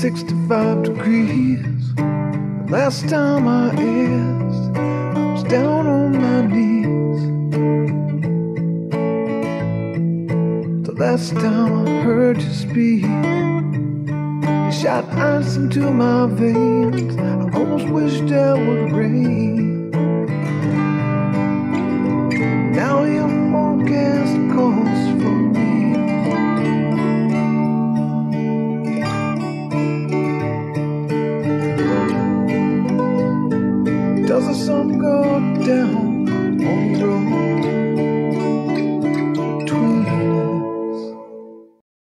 65 degrees. The last time I asked, I was down on my knees. The last time I heard you speak, you shot ice into my veins. I almost wished there would rain.